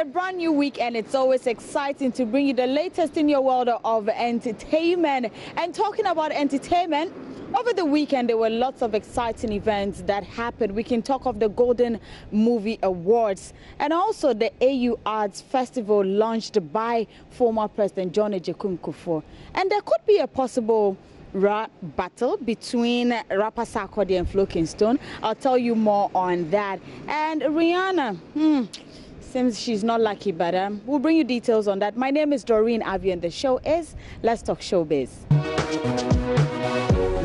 a brand new week and it's always exciting to bring you the latest in your world of entertainment. And talking about entertainment, over the weekend, there were lots of exciting events that happened. We can talk of the Golden Movie Awards and also the AU Arts Festival launched by former President John Kufuor. And there could be a possible rap battle between rapper Sarkodie and Flowking Stone. I'll tell you more on that. And Rihanna, hmm, seems she's not lucky, but um, we'll bring you details on that. My name is Doreen Avio, and the show is Let's Talk Showbiz.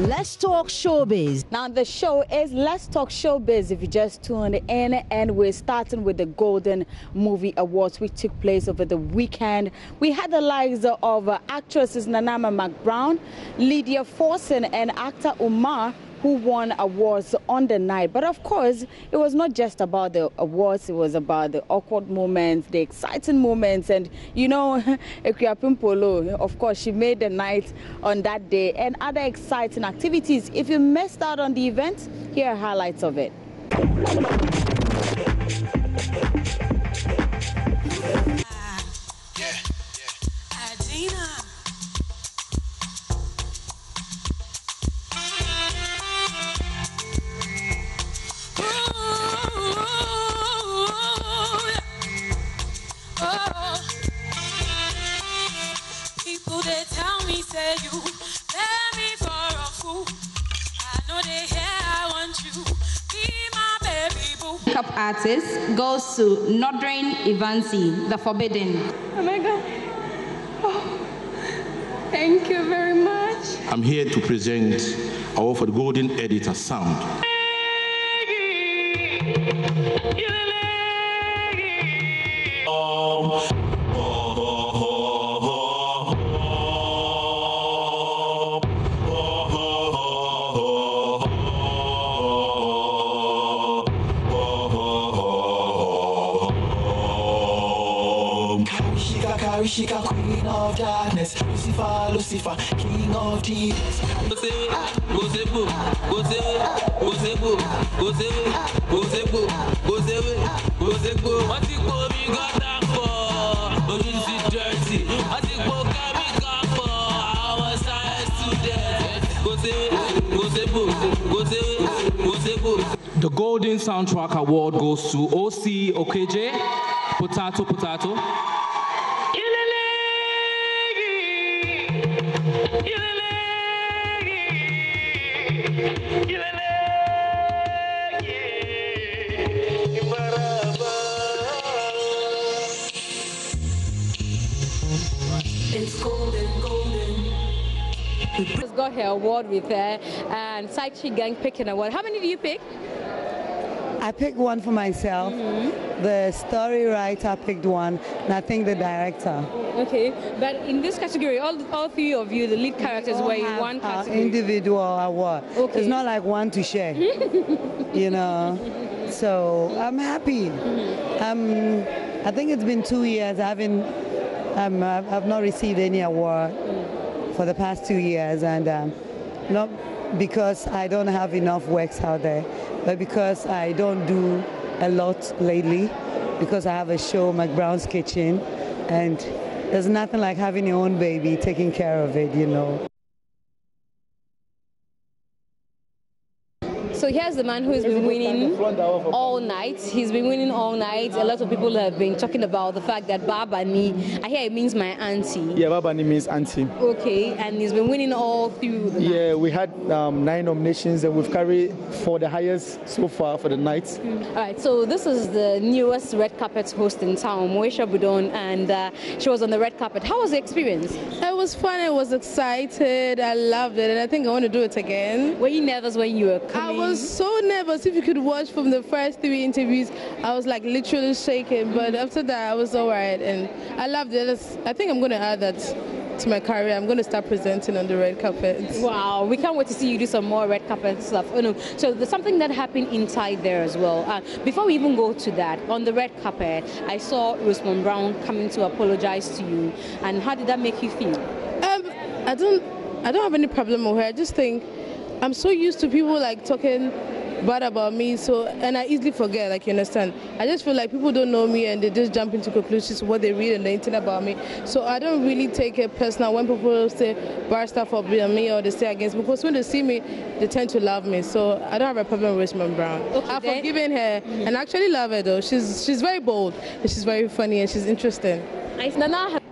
Let's talk showbiz. Now, the show is Let's Talk Showbiz if you just tuned in, and we're starting with the Golden Movie Awards, which took place over the weekend. We had the likes of uh, actresses Nana Ama McBrown, Lydia Forson, and actor Umar who won awards on the night. But of course, it was not just about the awards, it was about the awkward moments, the exciting moments. And you know, Akuapem Poloo, of course, she made the night on that day and other exciting activities. If you missed out on the event, here are highlights of it. You let me for a fool. I know they hear I want you. Be my baby boo. Makeup artist goes to Nodrin Ivansi, The Forbidden. Oh my god. Oh, thank you very much. I'm here to present our for the Golden Editor Sound. Queen of Darkness, Lucifer, Lucifer, King of Jesus. Wọ́n ti kó mi gọ́tà pọ̀, ojú ti dọ̀tí. Wọ́n ti kó kẹ́míkà pọ̀, àwọn science students. Kò séwé, kò sébò, kò séwé, kò sébò. The Golden Soundtrack Award goes to OC OKJ, Potato Potato. It's golden, golden. Just got her award with her and Side Chick Gang picked an award. How many do you pick? I picked one for myself. Mm-hmm. The story writer picked one, and I think the director. Okay, but in this category, all, all three of you, the lead characters, were in Have one our category. individual award. Okay. It's not like one to share. you know. So I'm happy. Um, I think it's been two years. I haven't. Um, I've I've not received any award for the past two years, and um, not because I don't have enough works out there, but because I don't do a lot lately. Because I have a show, McBrown's Kitchen, and there's nothing like having your own baby, taking care of it, you know. So here's the man who's been winning all night. He's been winning all night. A lot of people have been talking about the fact that Babani, I hear it means my auntie. Yeah, Babani means auntie. Okay, and he's been winning all through the night. Yeah, we had um, nine nominations and we've carried for the highest so far for the night. All right, so this is the newest red carpet host in town, Moesha Boduong, and uh, she was on the red carpet. How was the experience? It was fun. I was excited. I loved it, and I think I want to do it again. Were you nervous when you were I coming? Was so nervous. If you could watch from the first three interviews, I was like literally shaking. But after that, I was all right, and I loved it. I think I'm going to add that to my career. I'm going to start presenting on the red carpet. Wow, we can't wait to see you do some more red carpet stuff. Oh, no. So there's something that happened inside there as well. Uh, before we even go to that, on the red carpet, I saw Rosemond Brown coming to apologize to you. And how did that make you feel? Um, I don't, I don't have any problem with her. I just think I'm so used to people like talking bad about me. So, and I easily forget, like you understand. I just feel like people don't know me and they just jump into conclusions what they read on the internet about me. So I don't really take it personal when people say bad stuff about me or they say against me because when they see me, they tend to love me. So I don't have a problem with Richmond Brown. I've then- forgiven her and I actually love her though. She's she's very bold and she's very funny and she's interesting.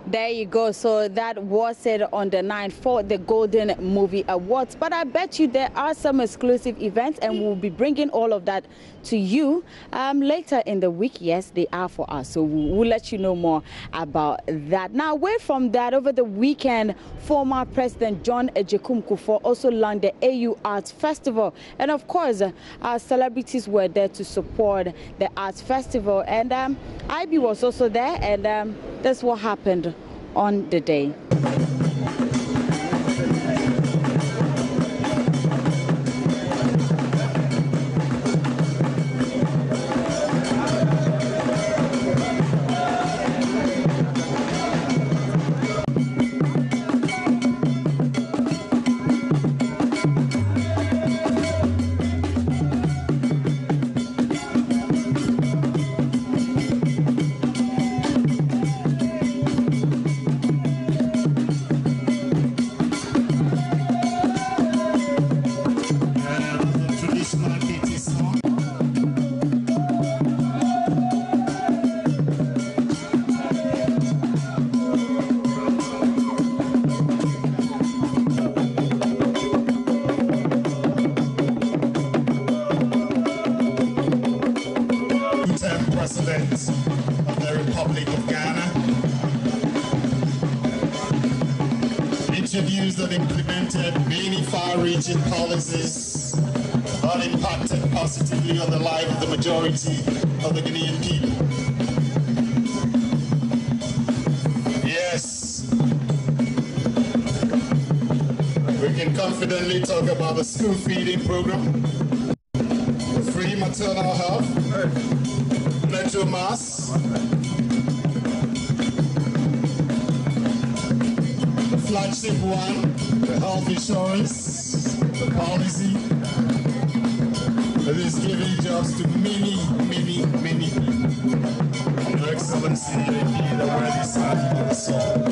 There you go. So that was it on the night for the Golden Movie Awards. But I bet you there are some exclusive events, and we'll be bringing all of that to you um, later in the week. Yes, they are for us. So we'll, let you know more about that. Now, away from that, over the weekend, former President John Agyekum Kufuor also launched the AU Arts Festival. And of course, our celebrities were there to support the Arts Festival. And um, IB was also there, and um, that's what happened on the day. Implemented many far-reaching policies that impacted positively on the life of the majority of the Ghanaian people. Yes, we can confidently talk about the school feeding program, free maternal health, Metro Mass, flagship one, the health insurance, the policy, that is giving jobs to many, many, many people. Your Excellency, indeed, a worthy son of the soul.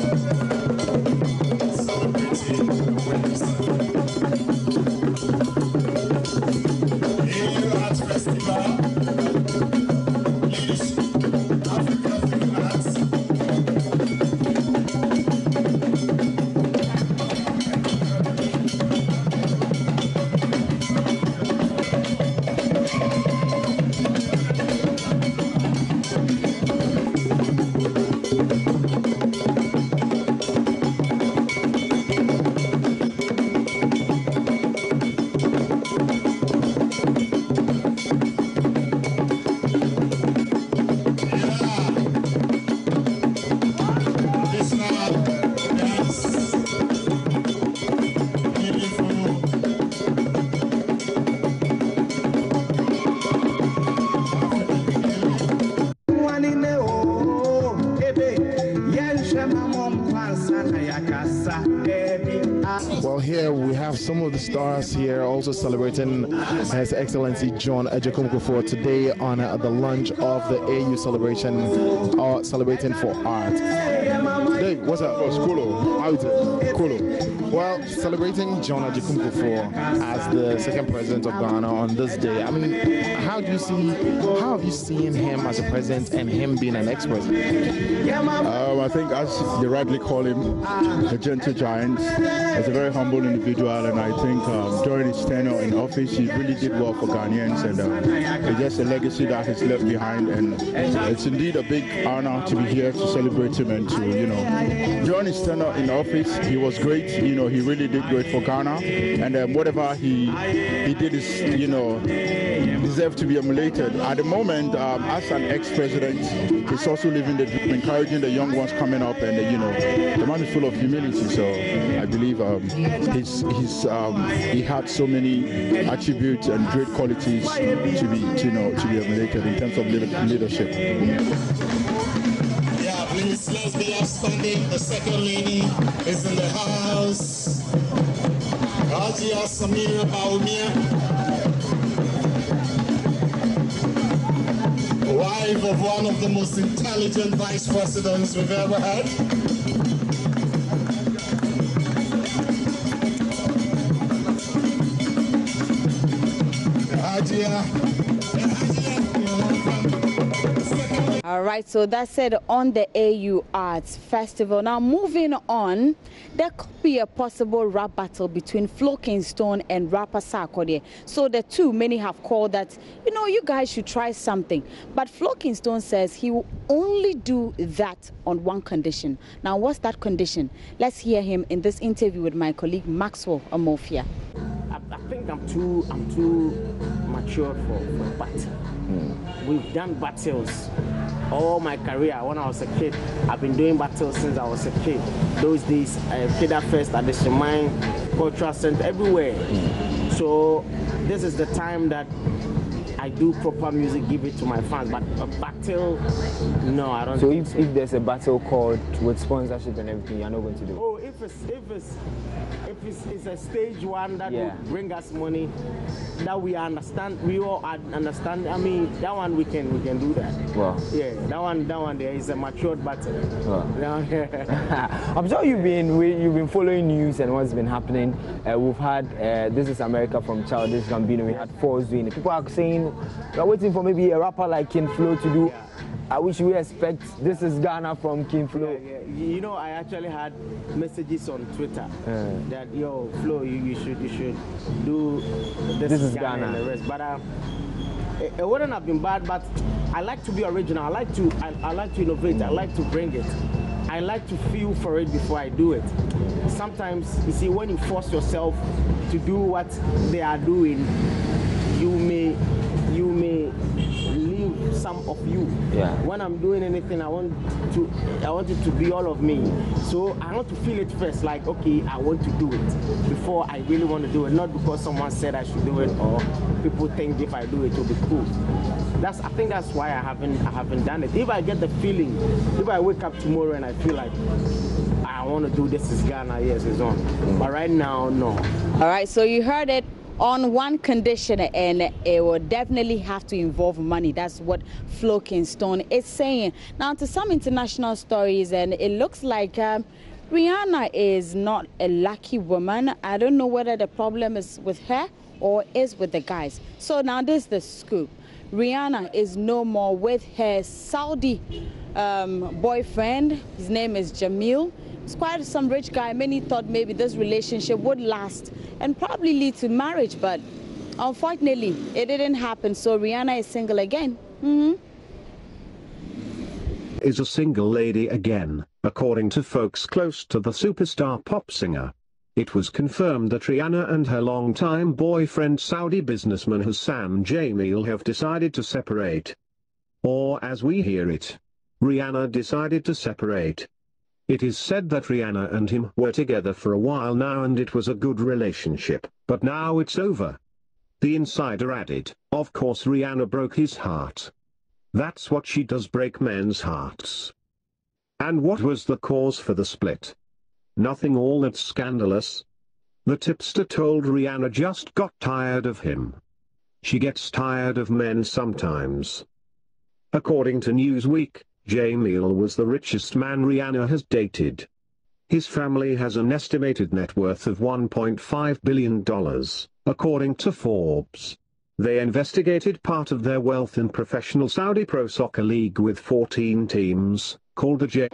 Stars here also celebrating His Excellency John Agyekum for today on uh, the launch of the AU celebration, uh, celebrating for art. Dave, what's up? Oh, Skolo. How is it? Well, celebrating John Agyekum Kufuor as the second president of Ghana on this day. I mean, how do you see? How have you seen him as a president and him being an ex-president? Um, I think, as they rightly call him, a gentle giant. He's a very humble individual, and I think um, during his tenure in office, he really did well for Ghanaians, and um, it's just a legacy that he's left behind. And it's indeed a big honor to be here to celebrate him and to, you know, during his tenure in office, he was great. You know, he really did great for Ghana, and um, whatever he he did is, you know, deserve to be emulated. At the moment, um, as an ex-president, he's also living the dream, encouraging the young ones coming up, and uh, you know, the man is full of humility. So I believe um, he's, he's um, he had so many attributes and great qualities to be, to, you know, to be emulated in terms of leadership. Yeah, let's be. The second lady is in the house. Samira Wife of one of the most intelligent vice presidents we've ever had. All right, so that's it on the AU Arts Festival. Now, moving on, there could be a possible rap battle between Flowking Stone and rapper Sarkodie. So, the two, many have called that, you know, you guys should try something. But Flowking Stone says he will only do that on one condition. Now, what's that condition? Let's hear him in this interview with my colleague Maxwell Amofia. I, I think I'm too I'm too mature for, for battle. We've done battles all my career. When I was a kid, I've been doing battles since I was a kid. Those days, uh, Kida Fest at the Shemine Cultural Center, everywhere. So this is the time that I do proper music, give it to my fans. But a battle, no, I don't. So if, if there's a battle called with sponsorship and everything, you're not going to do it? Oh, if it's if it's if it's, it's a stage one that Yeah. will bring us money, that we understand, we all understand. I mean, that one we can we can do that. Wow. Yeah, that one that one there is a matured battle. I'm sure you've been you've been following news and what's been happening. Uh, we've had uh, this is America from Childish Gambino. We had doing it. People are saying we're waiting for maybe a rapper like King Flo to do. I wish we expect this is Ghana from King Flo. Yeah, you know, I actually had messages on Twitter Uh. that yo, Flo, you, you should you should do this, This is Ghana, Ghana. and the rest. But uh, it, it wouldn't have been bad. But I like to be original. I like to I, I like to innovate. I like to bring it. I like to feel for it before I do it. Sometimes you see when you force yourself to do what they are doing, you may you may leave some of you. Yeah. When I'm doing anything, I want to I want it to be all of me. So I want to feel it first, like okay, I want to do it before I really want to do it. Not because someone said I should do it or people think if I do it, it'll be cool. That's I think that's why I haven't I haven't done it. If I get the feeling, if I wake up tomorrow and I feel like I want to do this is Ghana, yes, it's on. But right now, no. All right, so you heard it on one condition, and it will definitely have to involve money. That's what Flowking Stone is saying. Now, to some international stories, and it looks like um, Rihanna is not a lucky woman. I don't know whether the problem is with her or is with the guys. So now this is the scoop. Rihanna is no more with her Saudi um, boyfriend. His name is Jameel. He's quite some rich guy. Many thought maybe this relationship would last and probably lead to marriage, but unfortunately, it didn't happen. So Rihanna is single again. hmm is a single lady again, according to folks close to the superstar pop singer. It was confirmed that Rihanna and her longtime boyfriend Saudi businessman Hassan Jameel have decided to separate. Or as we hear it, Rihanna decided to separate. It is said that Rihanna and him were together for a while now and it was a good relationship, but now it's over. The insider added, of course Rihanna broke his heart. That's what she does break men's hearts. And what was the cause for the split? Nothing all that scandalous. The tipster told Rihanna just got tired of him. She gets tired of men sometimes. According to Newsweek, Jameel was the richest man Rihanna has dated. His family has an estimated net worth of $1.5 billion, according to Forbes. They investigated part of their wealth in professional Saudi Pro Soccer League with 14 teams, called the J.